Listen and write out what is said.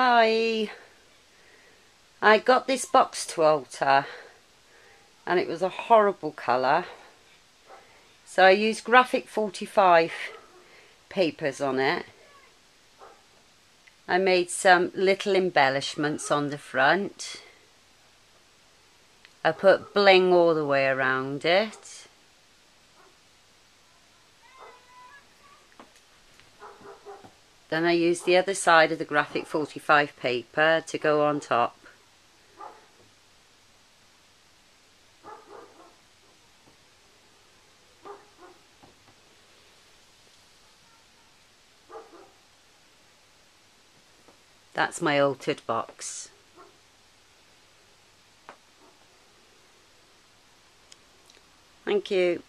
Hi. I got this box to alter and it was a horrible colour. So I used Graphic 45 papers on it. I made some little embellishments on the front. I put bling all the way around it. Then I use the other side of the graphic 45 paper to go on top. That's my altered box. Thank you.